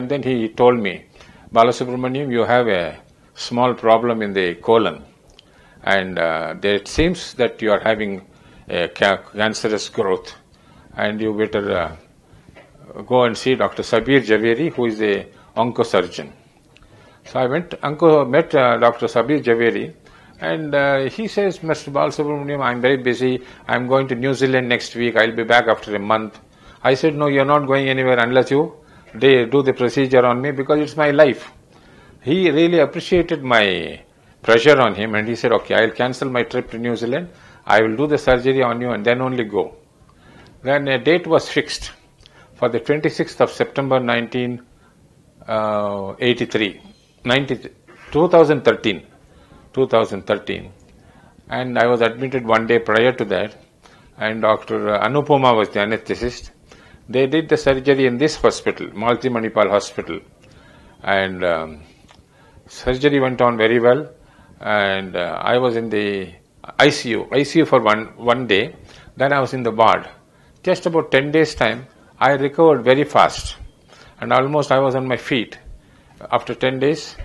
And then he told me, Balasubramaniam, you have a small problem in the colon, and uh, it seems that you are having a ca- cancerous growth, and you better uh, go and see Dr. Sabir Javeri, who is a oncosurgeon. So I went, uncle met uh, Dr. Sabir Javeri, and uh, he says, Mr. Balasubramaniam, I'm very busy. I'm going to New Zealand next week. I'll be back after a month. I said, No, you're not going anywhere unless you they do the procedure on me because it's my life. He really appreciated my pressure on him and he said, Okay, I'll cancel my trip to New Zealand. I will do the surgery on you and then only go. Then a date was fixed for the 26th of September 1983, uh, 90, 2013. 2013. And I was admitted one day prior to that, and Dr. Anupoma was the anesthetist. They did the surgery in this hospital, Malti Manipal Hospital, and um, surgery went on very well. And uh, I was in the ICU, ICU for one one day. Then I was in the ward. Just about ten days time, I recovered very fast, and almost I was on my feet after ten days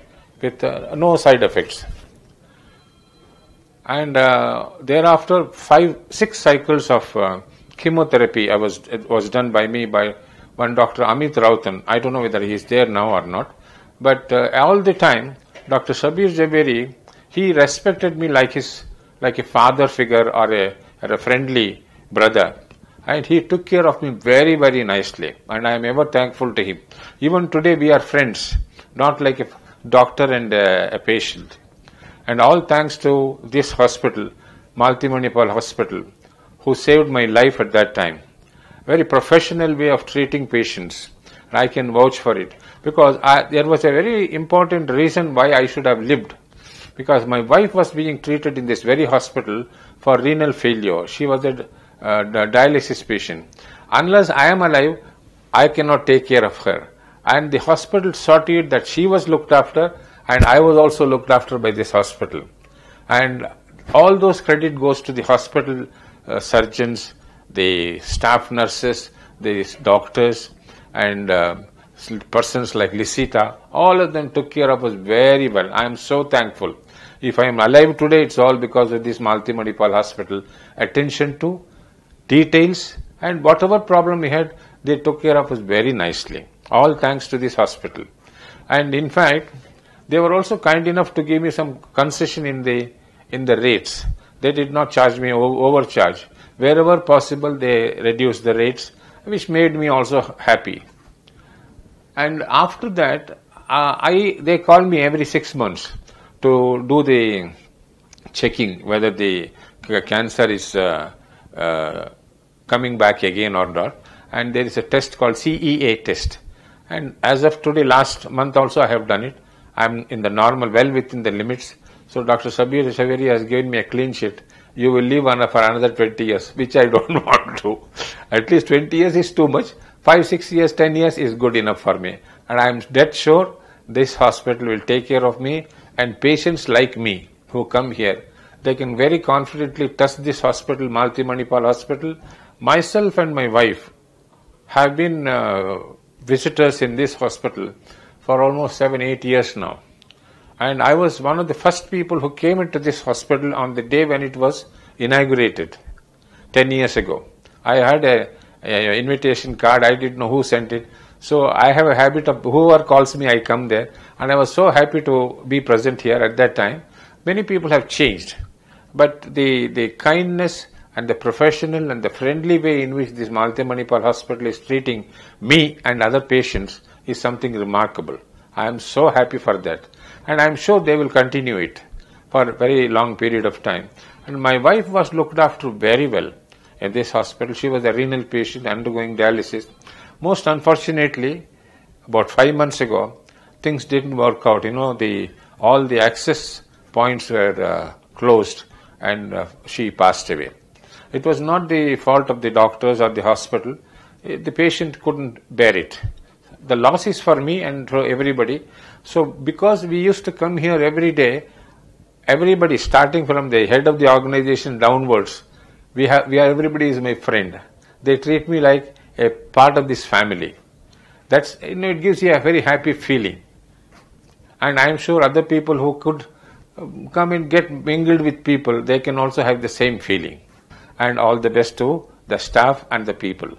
with uh, no side effects and uh, thereafter five six cycles of uh, chemotherapy I was was done by me by one Dr. Amit Rauthan. I don't know whether he is there now or not, but uh, all the time Dr. Sabir Javeri he respected me like his like a father figure or a, or a friendly brother. And he took care of me very, very nicely, and I am ever thankful to him. Even today, we are friends, not like a doctor and a, a patient and all thanks to this hospital, Malti Manipal Hospital, who saved my life at that time. Very professional way of treating patients. I can vouch for it because I, there was a very important reason why I should have lived. Because my wife was being treated in this very hospital for renal failure. She was a uh, dialysis patient. Unless I am alive, I cannot take care of her. And the hospital it that she was looked after and I was also looked after by this hospital. And all those credit goes to the hospital uh, surgeons, the staff nurses, the doctors, and uh, persons like Lisita. All of them took care of us very well. I am so thankful. If I am alive today, it's all because of this Malti Manipal Hospital. Attention to details and whatever problem we had, they took care of us very nicely. All thanks to this hospital. And in fact, they were also kind enough to give me some concession in the in the rates. They did not charge me overcharge. Wherever possible, they reduced the rates, which made me also happy. And after that, uh, I they called me every six months to do the checking whether the cancer is uh, uh, coming back again or not. And there is a test called CEA test. And as of today, last month also I have done it. I'm in the normal, well within the limits. So Dr. Sabir Javeri has given me a clean sheet. You will live on for another 20 years, which I don't want to. At least 20 years is too much. 5, 6 years, 10 years is good enough for me. And I'm dead sure this hospital will take care of me and patients like me who come here, they can very confidently trust this hospital, Malti Manipal Hospital. Myself and my wife have been uh, visitors in this hospital for almost seven, eight years now. And I was one of the first people who came into this hospital on the day when it was inaugurated, 10 years ago. I had a, a invitation card, I didn't know who sent it. So I have a habit of whoever calls me, I come there. And I was so happy to be present here at that time. Many people have changed. But the, the kindness and the professional and the friendly way in which this Malti Manipal Hospital is treating me and other patients is something remarkable. I am so happy for that. And I am sure they will continue it for a very long period of time. And my wife was looked after very well in this hospital. She was a renal patient undergoing dialysis. Most unfortunately, about five months ago, things didn't work out. You know, the all the access points were uh, closed, and uh, she passed away. It was not the fault of the doctors or the hospital. The patient couldn't bear it the loss is for me and for everybody. So because we used to come here every day, everybody starting from the head of the organization downwards, we have we are everybody is my friend. They treat me like a part of this family. That's, you know, it gives you a very happy feeling. And I'm sure other people who could um, come and get mingled with people, they can also have the same feeling. And all the best to the staff and the people.